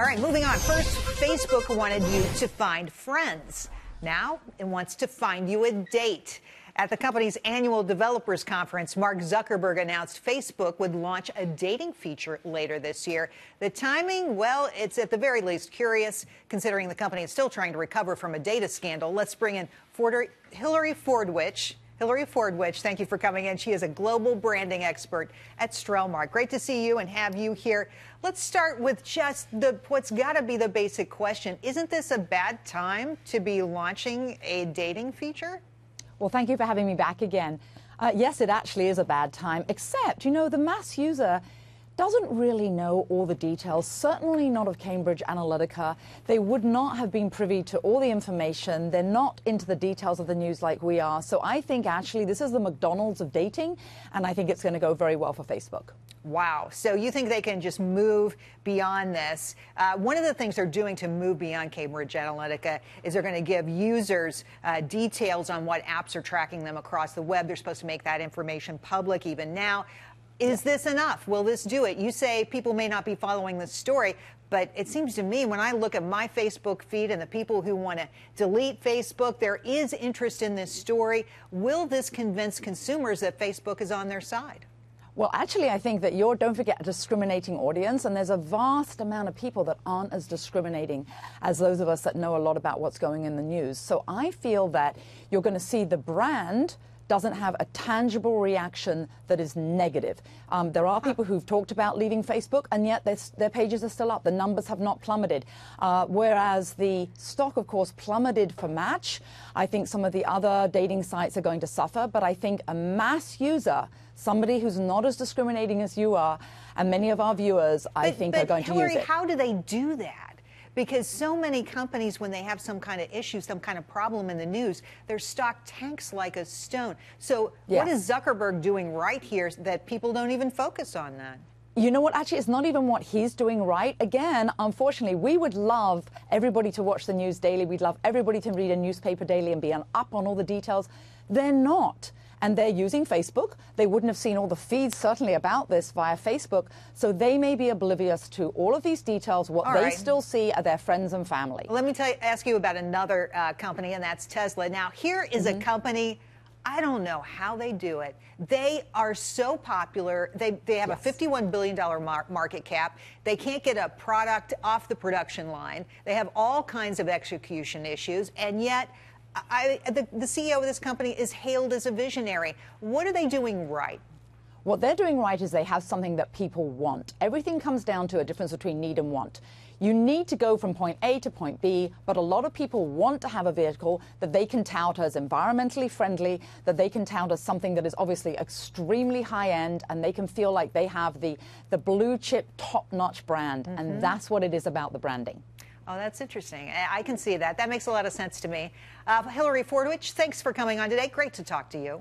All right, moving on. First, Facebook wanted you to find friends. Now it wants to find you a date. At the company's annual developers conference, Mark Zuckerberg announced Facebook would launch a dating feature later this year. The timing, well, it's at the very least curious, considering the company is still trying to recover from a data scandal. Let's bring in Hilary Fordwich. Hilary Fordwich, thank you for coming in. She is a global branding expert at Strelmark. Great to see you and have you here. Let's start with just the what's got to be the basic question. Isn't this a bad time to be launching a dating feature? Well, thank you for having me back again. Uh, yes, it actually is a bad time, except, you know, the mass user doesn't really know all the details, certainly not of Cambridge Analytica. They would not have been privy to all the information. They're not into the details of the news like we are. So I think actually this is the McDonald's of dating, and I think it's going to go very well for Facebook. Wow. So you think they can just move beyond this? Uh, one of the things they're doing to move beyond Cambridge Analytica is they're going to give users uh, details on what apps are tracking them across the web. They're supposed to make that information public even now. Is this enough? Will this do it? You say people may not be following the story, but it seems to me when I look at my Facebook feed and the people who want to delete Facebook, there is interest in this story. Will this convince consumers that Facebook is on their side? Well, actually, I think that you're, don't forget, a discriminating audience, and there's a vast amount of people that aren't as discriminating as those of us that know a lot about what's going in the news. So I feel that you're going to see the brand doesn't have a tangible reaction that is negative. Um, there are people who've talked about leaving Facebook, and yet their, their pages are still up. The numbers have not plummeted. Uh, whereas the stock, of course, plummeted for Match. I think some of the other dating sites are going to suffer, but I think a mass user, somebody who's not as discriminating as you are, and many of our viewers, I think, but are going Hilary, to use it. How do they do that? Because so many companies, when they have some kind of issue, some kind of problem in the news, their stock tanks like a stone. So, yeah. what is Zuckerberg doing right here that people don't even focus on that? You know what? Actually, it's not even what he's doing right. Again, unfortunately, we would love everybody to watch the news daily. We'd love everybody to read a newspaper daily and be on up on all the details. They're not and they're using Facebook. They wouldn't have seen all the feeds, certainly, about this via Facebook. So they may be oblivious to all of these details. What all they right. still see are their friends and family. Let me you, ask you about another uh, company, and that's Tesla. Now, here is mm-hmm. a company. I don't know how they do it. They are so popular. They, they have yes. a $51 billion mar- market cap. They can't get a product off the production line. They have all kinds of execution issues. And yet, I, the, the CEO of this company is hailed as a visionary. What are they doing right? What they're doing right is they have something that people want. Everything comes down to a difference between need and want. You need to go from point A to point B, but a lot of people want to have a vehicle that they can tout as environmentally friendly, that they can tout as something that is obviously extremely high end, and they can feel like they have the, the blue chip, top notch brand. Mm-hmm. And that's what it is about the branding. Oh, that's interesting. I can see that. That makes a lot of sense to me. Uh, Hilary Fordwich, thanks for coming on today. Great to talk to you.